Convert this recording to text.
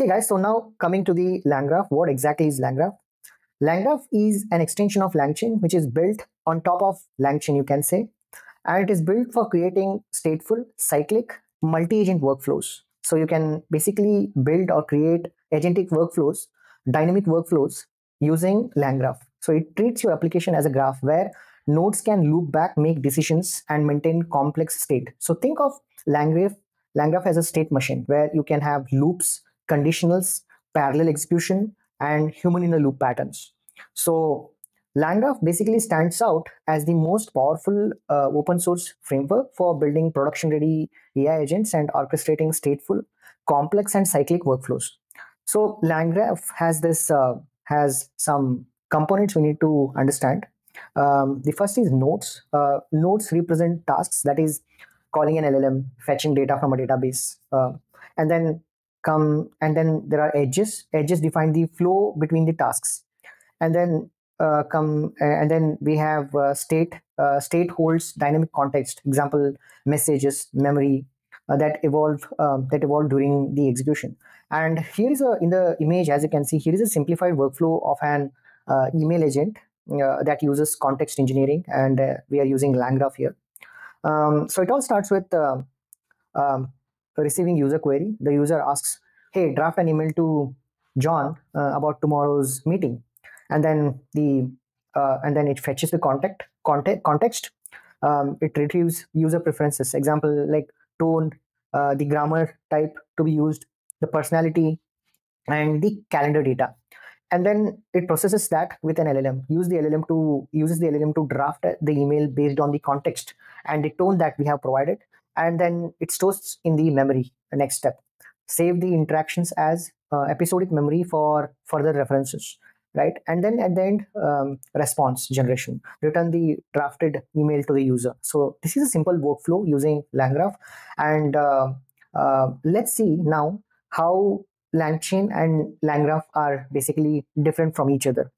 Hey guys, so now coming to the LangGraph, what exactly is LangGraph? LangGraph is an extension of LangChain, which is built on top of LangChain, you can say, and it is built for creating stateful, cyclic, multi-agent workflows. So you can basically build or create agentic workflows, dynamic workflows using LangGraph. So it treats your application as a graph where nodes can loop back, make decisions, and maintain complex state. So think of LangGraph, LangGraph as a state machine where you can have loops, conditionals, parallel execution, and human in the loop patterns. So LangGraph basically stands out as the most powerful uh, open source framework for building production ready AI agents and orchestrating stateful, complex, and cyclic workflows. So LangGraph has this uh, has some components we need to understand. Um, the first is nodes. Uh, nodes represent tasks that is calling an LLM, fetching data from a database, uh, and then come and then there are edges. Edges define the flow between the tasks, and then uh, come and then we have uh, state. Uh, state holds dynamic context. Example: messages, memory uh, that evolve um, that evolve during the execution. And here is a in the image, as you can see, here is a simplified workflow of an uh, email agent uh, that uses context engineering, and we are using LangGraph here. Um, so it all starts with um, receiving user query. The user asks, "Hey, draft an email to John uh, about tomorrow's meeting," and then the uh, and then it fetches the contact context. context. Um, it retrieves user preferences. Example like tone, uh, the grammar type to be used, the personality, and the calendar data. And then it processes that with an LLM. Use the LLM to uses the LLM to draft the email based on the context and the tone that we have provided, and then it stores in the memory. The next step, save the interactions as uh, episodic memory for further references right? And then at the end um, response generation. Return the drafted email to the user. So this is a simple workflow using langgraph. And uh, uh, let's see now how langchain and langgraph are basically different from each other